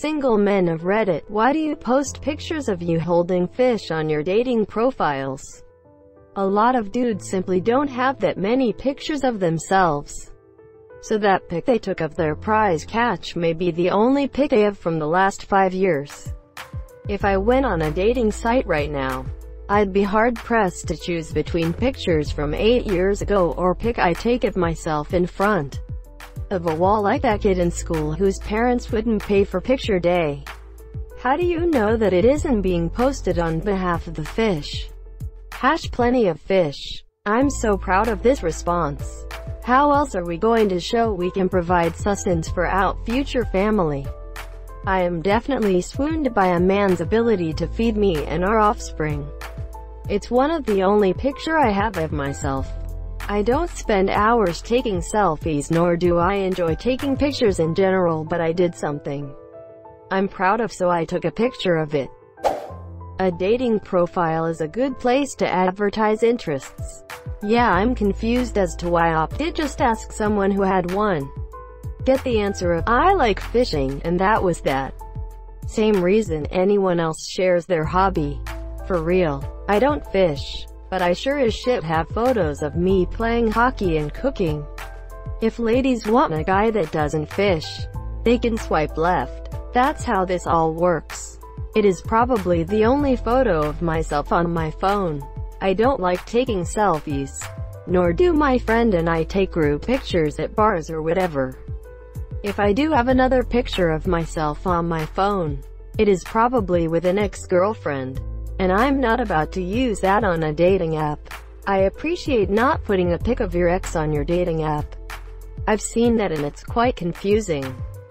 Single men of Reddit, why do you post pictures of you holding fish on your dating profiles? A lot of dudes simply don't have that many pictures of themselves. So that pic they took of their prize catch may be the only pic they have from the last five years. If I went on a dating site right now, I'd be hard-pressed to choose between pictures from eight years ago or pic I take of myself in front of a wall like that kid in school whose parents wouldn't pay for picture day. How do you know that it isn't being posted on behalf of the fish? Hash plenty of fish. I'm so proud of this response. How else are we going to show we can provide sustenance for our future family? I am definitely swooned by a man's ability to feed me and our offspring. It's one of the only picture I have of myself. I don't spend hours taking selfies nor do I enjoy taking pictures in general but I did something I'm proud of so I took a picture of it. A dating profile is a good place to advertise interests. Yeah, I'm confused as to why Op did just ask someone who had one. Get the answer of, I like fishing, and that was that. Same reason anyone else shares their hobby. For real. I don't fish. But I sure as shit have photos of me playing hockey and cooking. If ladies want a guy that doesn't fish, they can swipe left. That's how this all works. It is probably the only photo of myself on my phone. I don't like taking selfies. Nor do my friend and I take group pictures at bars or whatever. If I do have another picture of myself on my phone, it is probably with an ex-girlfriend. And I'm not about to use that on a dating app. I appreciate not putting a pic of your ex on your dating app. I've seen that and it's quite confusing.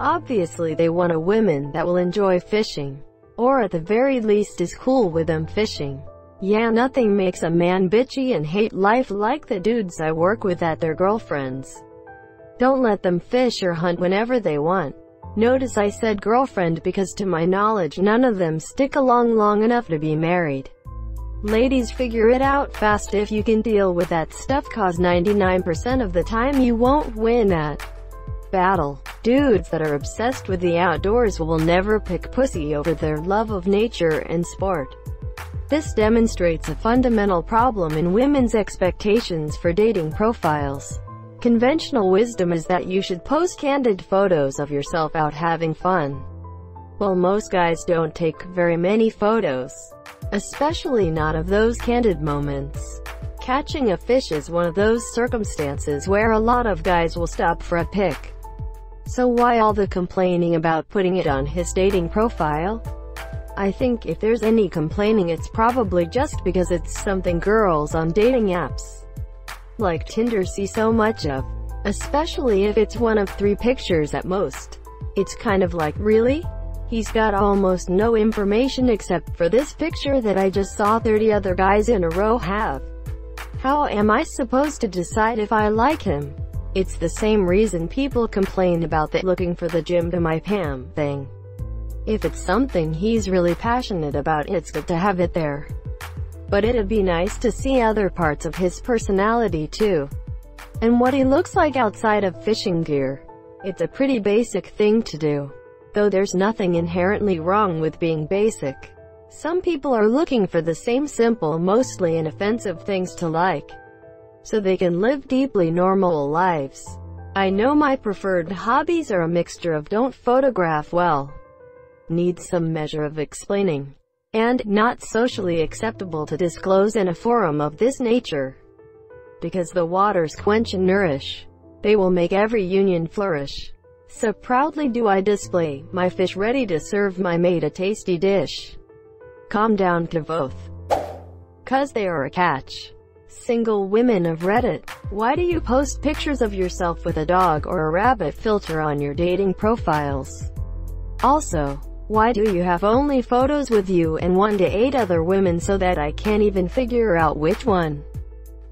Obviously they want a woman that will enjoy fishing. Or at the very least is cool with them fishing. Yeah, nothing makes a man bitchy and hate life like the dudes I work with at their girlfriends. Don't let them fish or hunt whenever they want. Notice I said girlfriend because to my knowledge none of them stick along long enough to be married. Ladies figure it out fast if you can deal with that stuff cause 99% of the time you won't win at battle. Dudes that are obsessed with the outdoors will never pick pussy over their love of nature and sport. This demonstrates a fundamental problem in women's expectations for dating profiles. Conventional wisdom is that you should post candid photos of yourself out having fun. Well most guys don't take very many photos. Especially not of those candid moments. Catching a fish is one of those circumstances where a lot of guys will stop for a pic. So why all the complaining about putting it on his dating profile? I think if there's any complaining it's probably just because it's something girls on dating apps like Tinder see so much of. Especially if it's one of three pictures at most. It's kind of like, really? He's got almost no information except for this picture that I just saw 30 other guys in a row have. How am I supposed to decide if I like him? It's the same reason people complain about that looking for the Jim to my Pam thing. If it's something he's really passionate about it's good to have it there. But it'd be nice to see other parts of his personality too. And what he looks like outside of fishing gear. It's a pretty basic thing to do. Though there's nothing inherently wrong with being basic. Some people are looking for the same simple, mostly inoffensive things to like. So they can live deeply normal lives. I know my preferred hobbies are a mixture of don't photograph well. Needs some measure of explaining and not socially acceptable to disclose in a forum of this nature. Because the waters quench and nourish. They will make every union flourish. So proudly do I display my fish ready to serve my mate a tasty dish. Calm down Kavoth. Cause they are a catch. Single women of Reddit. Why do you post pictures of yourself with a dog or a rabbit filter on your dating profiles? Also, why do you have only photos with you and one to eight other women so that I can't even figure out which one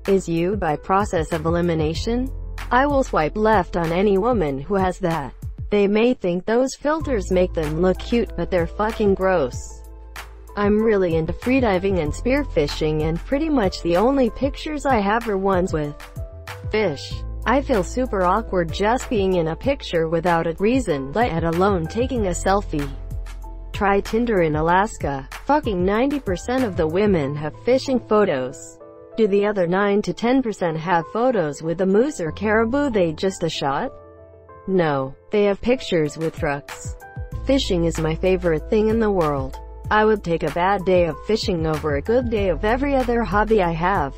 is you by process of elimination? I will swipe left on any woman who has that. They may think those filters make them look cute, but they're fucking gross. I'm really into freediving and spearfishing and pretty much the only pictures I have are ones with fish. I feel super awkward just being in a picture without a reason, let alone taking a selfie. Try Tinder in Alaska. Fucking 90% of the women have fishing photos. Do the other 9 to 10% have photos with a moose or caribou they just a shot? No, they have pictures with trucks. Fishing is my favorite thing in the world. I would take a bad day of fishing over a good day of every other hobby I have.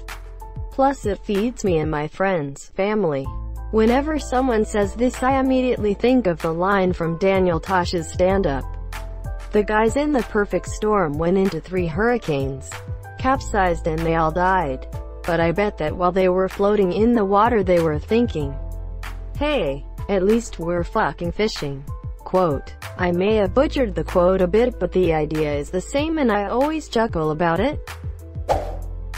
Plus it feeds me and my friends, family. Whenever someone says this I immediately think of the line from Daniel Tosh's stand-up. The guys in the perfect storm went into three hurricanes, capsized and they all died. But I bet that while they were floating in the water they were thinking, Hey, at least we're fucking fishing. Quote. I may have butchered the quote a bit but the idea is the same and I always chuckle about it.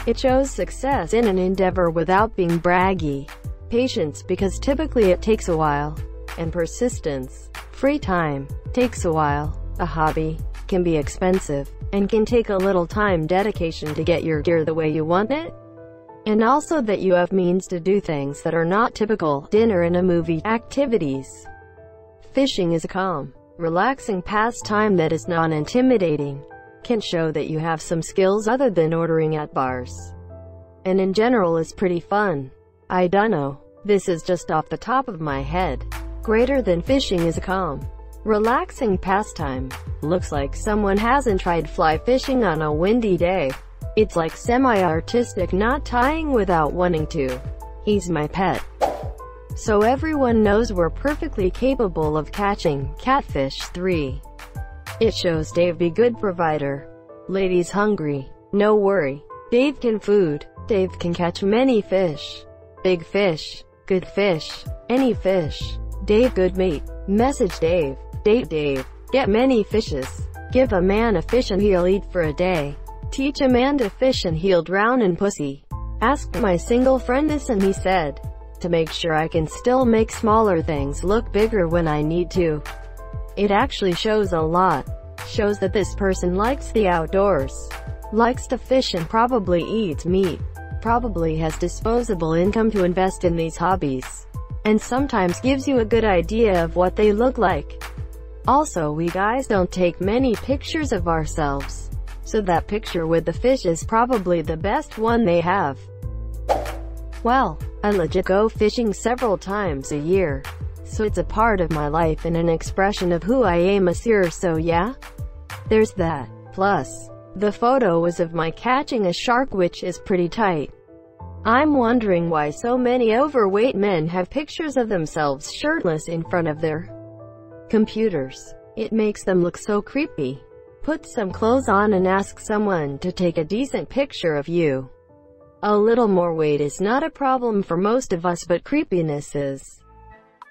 It shows success in an endeavor without being braggy. Patience because typically it takes a while. And persistence. Free time. Takes a while. A hobby. Can be expensive. And can take a little time dedication to get your gear the way you want it. And also that you have means to do things that are not typical dinner and a movie activities. Fishing is a calm, relaxing pastime that is non-intimidating. Can show that you have some skills other than ordering at bars. And in general is pretty fun. I dunno. This is just off the top of my head. Greater than fishing is a calm, relaxing pastime. Looks like someone hasn't tried fly fishing on a windy day. It's like semi-artistic not tying without wanting to. He's my pet. So everyone knows we're perfectly capable of catching catfish 3. It shows Dave be good provider. Ladies hungry. No worry. Dave can food. Dave can catch many fish. Big fish. Good fish. Any fish. Dave good mate. Message Dave. Date Dave. Get many fishes. Give a man a fish and he'll eat for a day. Teach a man to fish and he'll drown in pussy. Asked my single friend this and he said, to make sure I can still make smaller things look bigger when I need to. It actually shows a lot. Shows that this person likes the outdoors. Likes to fish and probably eats meat. Probably has disposable income to invest in these hobbies. And sometimes gives you a good idea of what they look like. Also we guys don't take many pictures of ourselves. So that picture with the fish is probably the best one they have. Well, I legit go fishing several times a year. So it's a part of my life and an expression of who I am as year so yeah? There's that. Plus, the photo was of my catching a shark which is pretty tight. I'm wondering why so many overweight men have pictures of themselves shirtless in front of their computers. It makes them look so creepy. Put some clothes on and ask someone to take a decent picture of you. A little more weight is not a problem for most of us but creepiness is.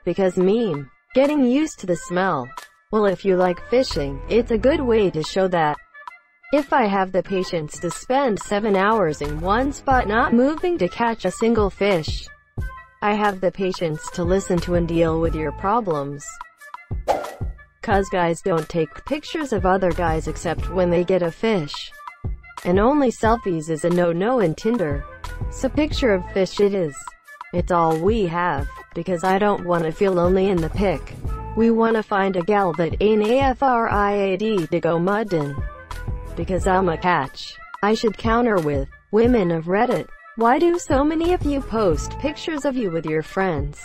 Because meme. Getting used to the smell. Well if you like fishing, it's a good way to show that. If I have the patience to spend 7 hours in one spot not moving to catch a single fish, I have the patience to listen to and deal with your problems. Cause guys don't take pictures of other guys except when they get a fish. And only selfies is a no-no in Tinder. So picture of fish it is. It's all we have, because I don't want to feel lonely in the pic. We want to find a gal that ain't AFRIAD to go muddin'. Because I'm a catch. I should counter with, women of Reddit. Why do so many of you post pictures of you with your friends?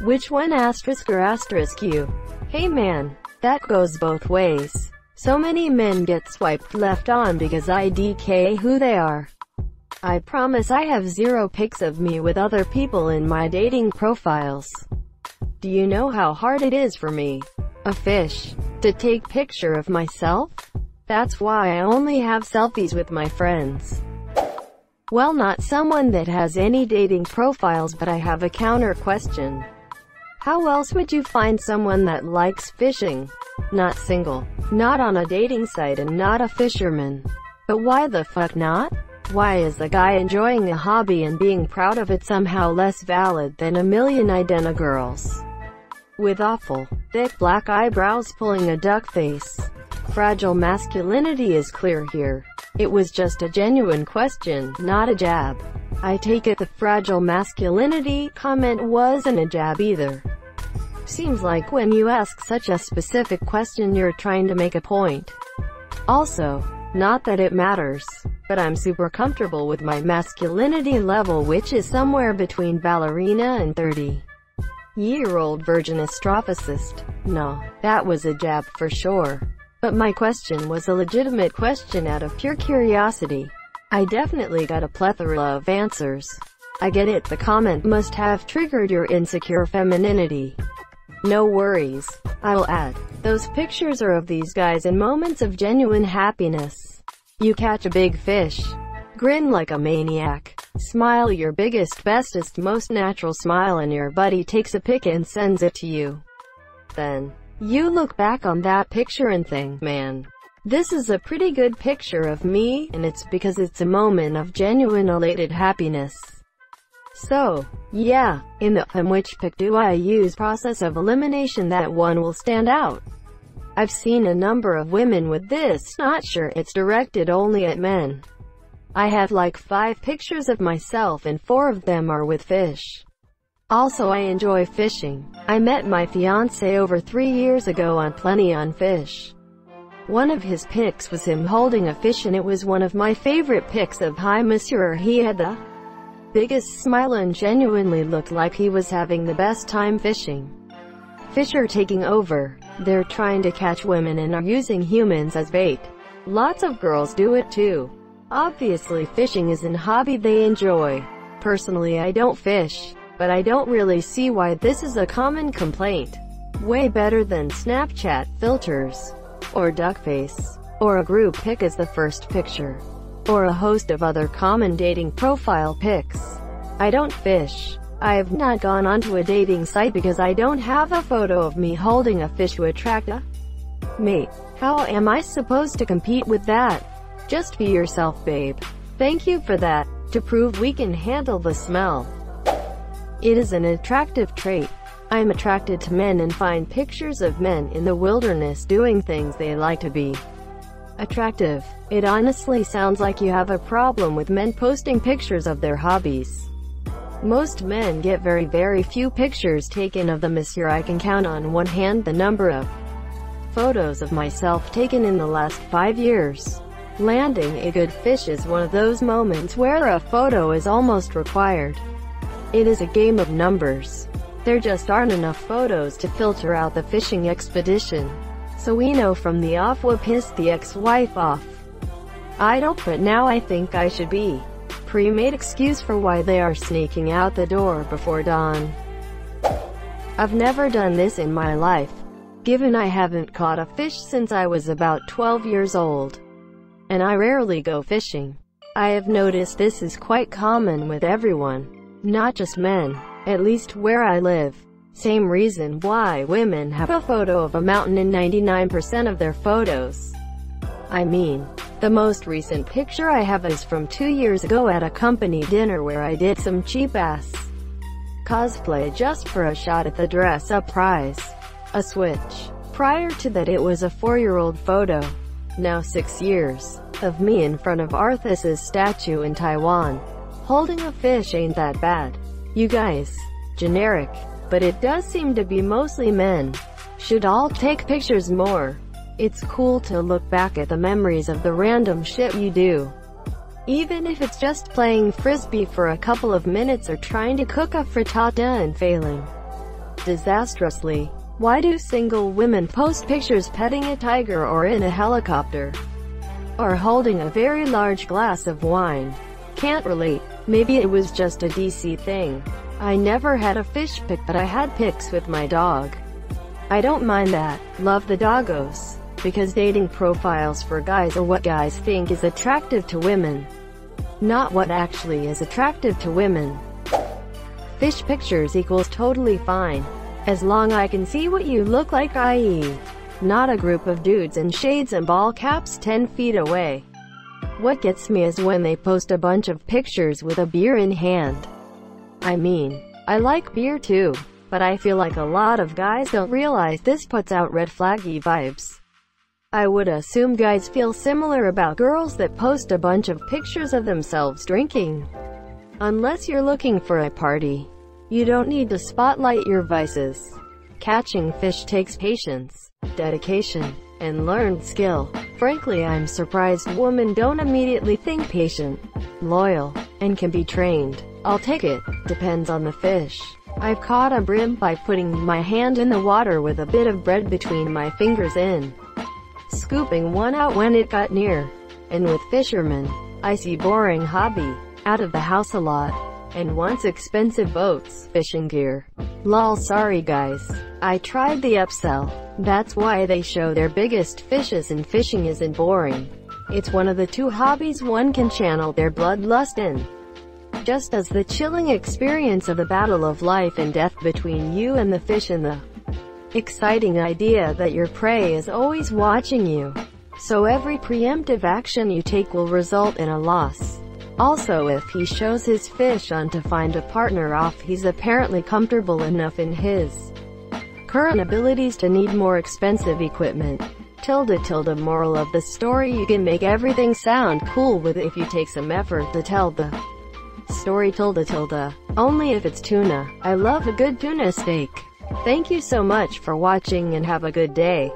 Which one asterisk or asterisk you? Hey man, that goes both ways. So many men get swiped left on because I DK who they are. I promise I have zero pics of me with other people in my dating profiles. Do you know how hard it is for me, a fish, to take picture of myself? That's why I only have selfies with my friends. Well not someone that has any dating profiles but I have a counter question. How else would you find someone that likes fishing? Not single. Not on a dating site and not a fisherman. But why the fuck not? Why is a guy enjoying a hobby and being proud of it somehow less valid than a million idena girls? With awful, thick black eyebrows pulling a duck face. Fragile masculinity is clear here. It was just a genuine question, not a jab. I take it the fragile masculinity comment wasn't a jab either. Seems like when you ask such a specific question you're trying to make a point. Also, not that it matters, but I'm super comfortable with my masculinity level which is somewhere between ballerina and 30 year old virgin astrophysicist. No, that was a jab for sure. But my question was a legitimate question out of pure curiosity. I definitely got a plethora of answers. I get it, the comment must have triggered your insecure femininity. No worries. I'll add. Those pictures are of these guys in moments of genuine happiness. You catch a big fish. Grin like a maniac. Smile your biggest, bestest, most natural smile and your buddy takes a pic and sends it to you. Then, you look back on that picture and think, man, this is a pretty good picture of me, and it's because it's a moment of genuine elated happiness. So, yeah, in the um which pick do I use process of elimination that one will stand out. I've seen a number of women with this, not sure it's directed only at men. I have like five pictures of myself and four of them are with fish. Also I enjoy fishing. I met my fiance over three years ago on Plenty of Fish. One of his pics was him holding a fish and it was one of my favorite pics of Hi Monsieur. He had the biggest smile and genuinely looked like he was having the best time fishing. Fish are taking over. They're trying to catch women and are using humans as bait. Lots of girls do it too. Obviously fishing is an hobby they enjoy. Personally I don't fish, but I don't really see why this is a common complaint. Way better than Snapchat filters, or duckface, or a group pic as the first picture or a host of other common dating profile pics. I don't fish. I have not gone onto a dating site because I don't have a photo of me holding a fish to attract a mate. How am I supposed to compete with that? Just be yourself babe. Thank you for that. To prove we can handle the smell. It is an attractive trait. I'm attracted to men and find pictures of men in the wilderness doing things they like to be attractive. It honestly sounds like you have a problem with men posting pictures of their hobbies. Most men get very very few pictures taken of them this year I can count on one hand the number of photos of myself taken in the last five years. Landing a good fish is one of those moments where a photo is almost required. It is a game of numbers. There just aren't enough photos to filter out the fishing expedition. So we know from the off what pissed the ex-wife off. I don't but now I think I should be pre-made excuse for why they are sneaking out the door before dawn. I've never done this in my life, given I haven't caught a fish since I was about 12 years old. And I rarely go fishing. I have noticed this is quite common with everyone, not just men, at least where I live. Same reason why women have a photo of a mountain in 99% of their photos. I mean, the most recent picture I have is from two years ago at a company dinner where I did some cheap-ass cosplay just for a shot at the dress-up prize. A switch. Prior to that it was a four-year-old photo. Now six years. Of me in front of Arthas's statue in Taiwan. Holding a fish ain't that bad. You guys. Generic but it does seem to be mostly men. Should all take pictures more. It's cool to look back at the memories of the random shit you do. Even if it's just playing frisbee for a couple of minutes or trying to cook a frittata and failing disastrously. Why do single women post pictures petting a tiger or in a helicopter? Or holding a very large glass of wine? Can't relate. Maybe it was just a DC thing. I never had a fish pic but I had pics with my dog. I don't mind that. Love the doggos. Because dating profiles for guys are what guys think is attractive to women. Not what actually is attractive to women. Fish pictures equals totally fine. As long I can see what you look like i.e. Not a group of dudes in shades and ball caps 10 feet away. What gets me is when they post a bunch of pictures with a beer in hand. I mean, I like beer too, but I feel like a lot of guys don't realize this puts out red flaggy vibes. I would assume guys feel similar about girls that post a bunch of pictures of themselves drinking. Unless you're looking for a party. You don't need to spotlight your vices. Catching fish takes patience, dedication, and learned skill. Frankly I'm surprised women don't immediately think patient, loyal, and can be trained. I'll take it, depends on the fish. I've caught a brim by putting my hand in the water with a bit of bread between my fingers in, scooping one out when it got near. And with fishermen, I see boring hobby, out of the house a lot, and once expensive boats, fishing gear. Lol sorry guys. I tried the upsell. That's why they show their biggest fishes and fishing isn't boring. It's one of the two hobbies one can channel their bloodlust in just as the chilling experience of the battle of life and death between you and the fish and the exciting idea that your prey is always watching you. So every preemptive action you take will result in a loss. Also if he shows his fish on to find a partner off he's apparently comfortable enough in his current abilities to need more expensive equipment. Tilda tilde moral of the story you can make everything sound cool with if you take some effort to tell the story tilde tilde. Only if it's tuna. I love a good tuna steak. Thank you so much for watching and have a good day.